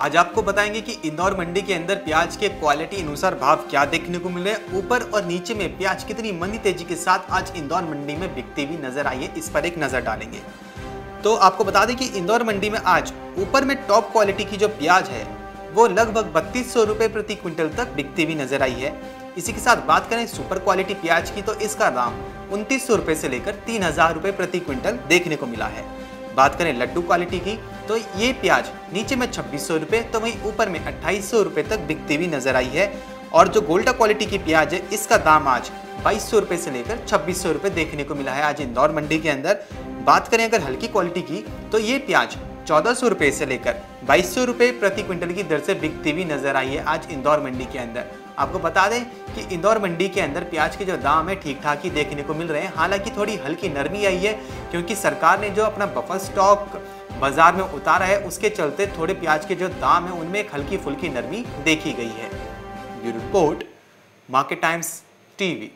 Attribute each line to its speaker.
Speaker 1: आज आपको बताएँगे कि इंदौर मंडी के अंदर प्याज के क्वालिटी अनुसार भाव क्या देखने को मिले ऊपर और नीचे में प्याज कितनी मंदी तेज़ी के साथ आज इंदौर मंडी में बिकती हुई नज़र आई है। इस पर एक नज़र डालेंगे। तो आपको बता दें कि इंदौर मंडी में आज ऊपर में टॉप क्वालिटी की जो प्याज है, वो लगभग बत्तीस सौ प्रति क्विंटल तक बिकती हुई नज़र आई है। इसी के साथ बात करें सुपर क्वालिटी प्याज की तो इसका दाम उनतीस सौ रुपए से लेकर तीन हज़ार रुपए प्रति क्विंटल देखने को मिला है। बात करें लड्डू क्वालिटी की तो ये प्याज नीचे में छब्बीस सौ रुपये तो वहीं ऊपर में अट्ठाईस सौ रुपये तक बिकती हुई नज़र आई है। और जो गोल्डा क्वालिटी की प्याज है, इसका दाम आज बाईस सौ रुपये से लेकर छब्बीस सौ रुपये देखने को मिला है आज इंदौर मंडी के अंदर। बात करें अगर हल्की क्वालिटी की तो ये प्याज चौदह सौ रुपये से लेकर बाईस सौ रुपये प्रति क्विंटल की दर से बिकती हुई नज़र आई है आज इंदौर मंडी के अंदर। आपको बता दें कि इंदौर मंडी के अंदर प्याज के जो दाम है ठीक ठाक ही देखने को मिल रहे हैं। हालाँकि थोड़ी हल्की नरमी आई है, क्योंकि सरकार ने जो अपना बफर स्टॉक बाज़ार में उतारा है, उसके चलते थोड़े प्याज के जो दाम है, उनमें एक हल्की फुल्की नरमी देखी गई है। Bureau report, Market Times TV.